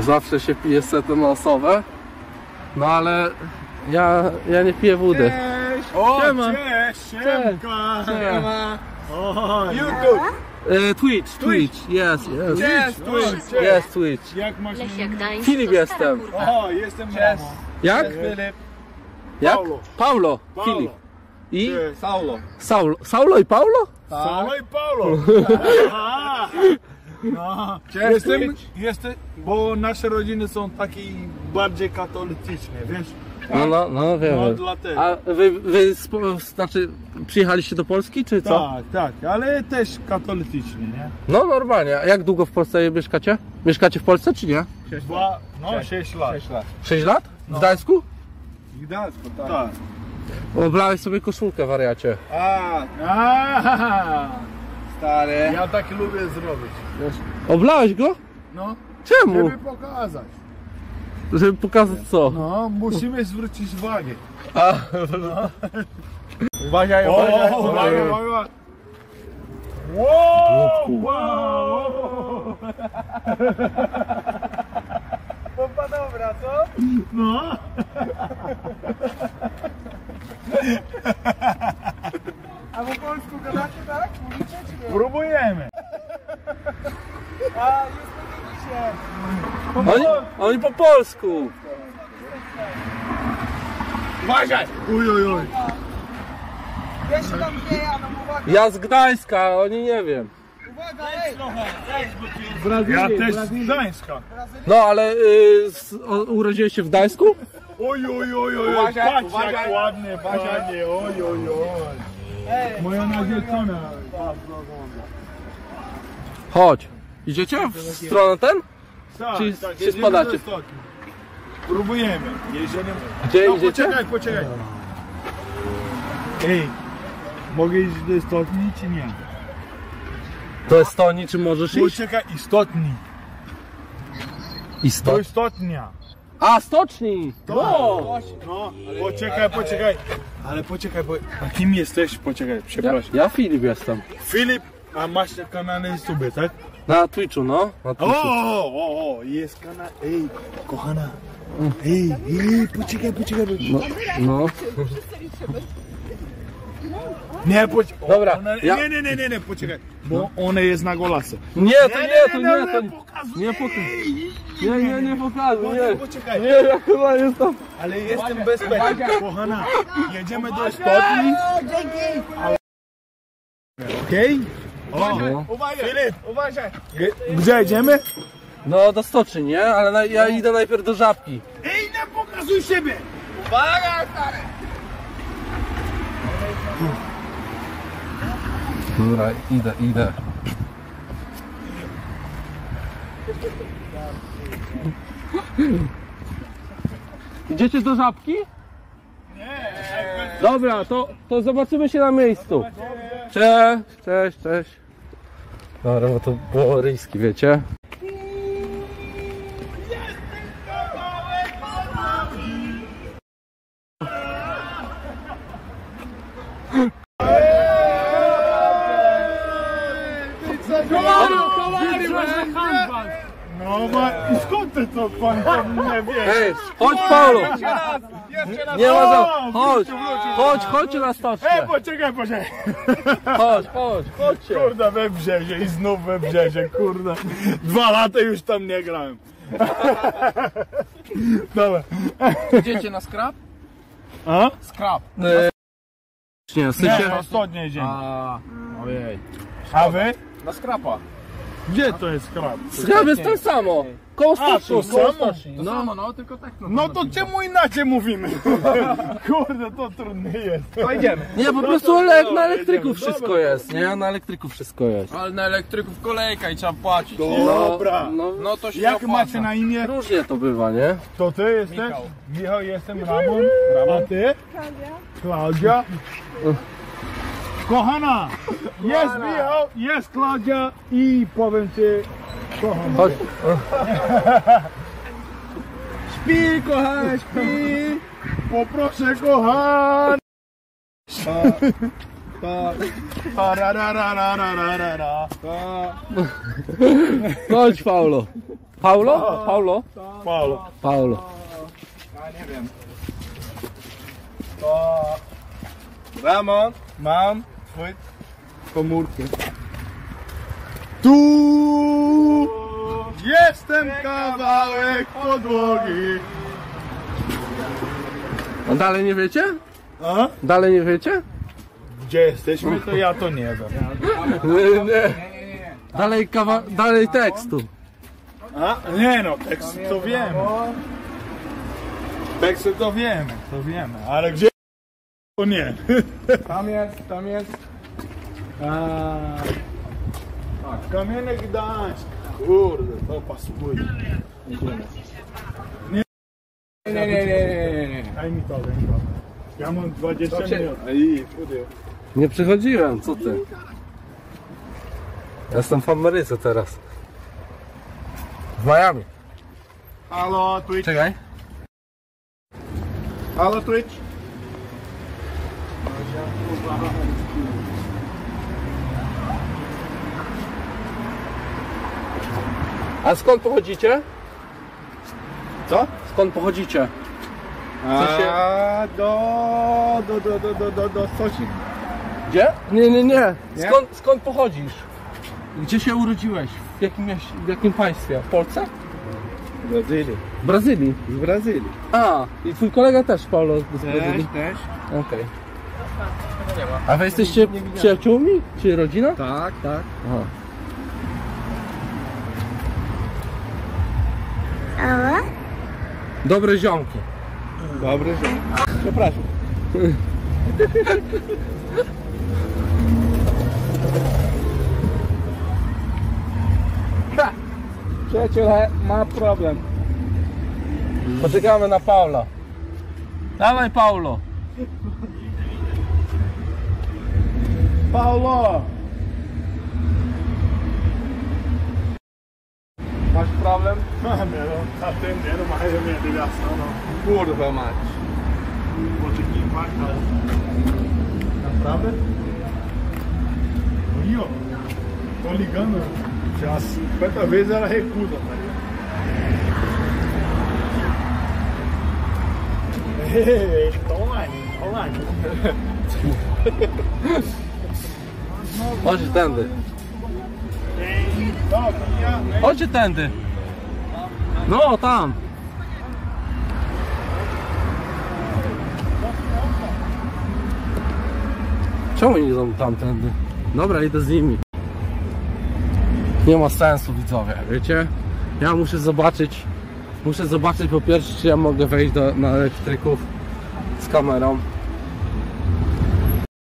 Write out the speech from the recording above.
Zawsze się pije sety nosowe. No ale ja, ja nie piję wody. Cześć! O, Siema. cześć, Cześć! Siemka! Siema. O, YouTube! E, Twitch, Twitch, yes, yes. Cześć, Twitch! Yes, Twitch. Jak masz Lesia imię? Filip jestem. O, jestem Cześć! Jak? Filip. Jak? Paulo. Paulo. Paulo. Filip. I? Cześć. Saulo. Saulo. Saulo i Paulo? Saulo i Paulo! Aha. No, jestem, jestem, bo nasze rodziny są takie bardziej katolicyczne, wiesz? No, no, no wiem. No, dlatego. A wy, wy spo, znaczy przyjechaliście do Polski, czy co? Tak, tak, ale też katolicycznie, nie? No normalnie. A jak długo w Polsce mieszkacie? Mieszkacie w Polsce, czy nie? Dwa, no, sześć lat. 6 lat. 6 lat? W Gdańsku? W Gdańsku, tak. Tak. Oblałeś sobie koszulkę, wariacie. A, Aha. Stary. Ja tak lubię zrobić. Oblałeś go? No, Czemu? żeby pokazać. Żeby pokazać co? No, musimy zwrócić uwagę. A, Uważaj, O, uważaj, uwaga, uważaj. uwaga. Wow, wow. Pompa dobra, co? No. A po polsku gadacie, tak? Mówicie czy nie? Próbujemy. A, jest to oni, oni po polsku. Uważaj. Uj, uj, uj. Ja się tam dzieje, a nam uwaga, Ja z Gdańska, oni nie wiem. uwaga, ej! Ja też z Gdańska. No ale y, z, o, urodziłeś się w Gdańsku? Oj, oj, oj, oj. Uważaj, Patrz jak ładnie, fajnie. Oj, oj, oj. Ej, Moja narzeczona. Chodź. Idziecie w stronę ten? Tak, Czy tak, jedziemy spadacie? do. Próbujemy. Jeżeli... Gdzie No, idziecie? poczekaj, poczekaj. Ej, mogę iść do istotni czy nie? Do Estonii, czy możesz iść? Poczekaj, istotni. Do Istot. istotnia. A, stoczni! No! No, poczekaj, poczekaj. Ale poczekaj, bo... A kim jesteś? Poczekaj, Ja, przepraszam. ja Filip jestem. Filip, a masz kanał na YouTube, tak? Na Twitchu, no. Na Twitchu. o, o, o, jest kanał. Ej, kochana. Ej, ej, poczekaj, poczekaj. poczekaj. No. Nie, poczekaj. Dobra, Ona, ja- Nie, nie, nie, nie, nie, poczekaj. Bo ona jest na golasy. Nie, to nie, to nie, to nie. Nie pokazuj. Nie, nie, nie pokazuj, nie. Poczekaj, Nie, ja chyba jestem. ale jestem bezpieczny. Kochana, jedziemy do stopni. Okej? O, No. uwaga, Filip, uważaj! gdzie jedziemy? No, do stoczni, nie? Ale na, ja idę najpierw do żabki. Ej, nie pokazuj siebie. Uwaga, stary! Dobra, idę, idę. Idziecie do żabki? Nie. Dobra, to, to zobaczymy się na miejscu. Cześć, cześć, cześć. Dobra, bo to było ryjski, wiecie? No, ma, i skąd ty to pan tam nie wie? Hej, chodź Paulo! Nie ma za... Chodź, chodź, chodźcie na Ej, stoczkę. poczekaj, poczekaj. Chodź, chodź, chodźcie. Kurde, we brzezie i znów we brzezie, kurde. Dwa lata już tam nie grałem. Dobra. Idziecie na skrap? A? Skrap. Nie, w sensie... Nie, ostatnie idziemy. A, ojej. A wy? Na skrapa. Gdzie to jest krab? Ja jest to samo. Koło stoczni, to koło samo? stoczni. To No. samo, no, tylko tak no. To czemu inaczej mówimy? Kurde, to trudne jest. To idziemy. Nie, po No prostu to- ele- dobra, na elektryku jedziemy. wszystko Dobra. jest, nie? Na elektryku wszystko jest. Ale na elektryków kolejka i trzeba płacić. nie? Dobra. No, No to się Jak nie macie opłaca. na imię? różnie to bywa, nie? To ty jesteś? Michał. Michał, jestem Ramon. A ty? Klaudia. Klaudia. Kochana, jest Michał, jest Klaudia i powiem ci, kocham Chodź. Śpi, kochana, śpi. Poproszę, kochana. Tararararararara. Chodź, Paulo. Paulo? Paulo? Paulo. Paulo. Ja nie wiem. To... Ramon, mam twój komórkę. Tu jestem kawałek podłogi. A dalej nie wiecie? A? Dalej nie wiecie? Gdzie jesteśmy, to ja to nie wiem. Nie, nie. Dalej kawa... dalej tekstu. A? Nie no, tekst to wiemy. Tekst to wiemy, to wiemy. Ale gdzie? To nie. Tam jest, tam jest. Tak, Kamienie Gdańsk. Kurde, to pasuje. Nie, nie, nie, nie, nie, nie. Daj mi to, daj mi to. Ja mam 20 To się- minut. Ej. Nie przychodziłem, co ty? Jestem w Ameryce teraz. W Miami. Halo Twitch, Czekaj. halo Twitch. A skąd pochodzicie? Co? Skąd pochodzicie? się- A do, do, do, do, do, do, do Soci. Gdzie? Nie, nie, nie. Nie? Skąd, skąd pochodzisz? Gdzie się urodziłeś? W jakim, mieście, w jakim państwie? W Polsce? Brazylii. W Brazylii. Z Brazylii. A, i twój kolega też, Paulo, z Brazylii. też. Okej. A wy jesteście przyjaciółmi? Czy rodzina? Tak, tak. Aha. Dobre ziomki. Dobry, że... Przepraszam. Przyjaciel ma problem. Poczekamy na Paula. Dawaj Paulo. Paulo! Masz problem? Mamy, no, atendendo, mas a minha ligação não. Kurwa mać. Vou ter que impactar. Naprawdę? Aí, ó. Tô ligando já 50 vezes ela recusa, tá Ei, tá online, tá online. Chodź tędy. Chodź tędy. No, tam. Czemu nie idą tamtędy? Dobra, idę z nimi. Nie ma sensu widzowie, wiecie? Ja muszę zobaczyć, muszę zobaczyć po pierwsze, czy ja mogę wejść do, na elektryków z kamerą.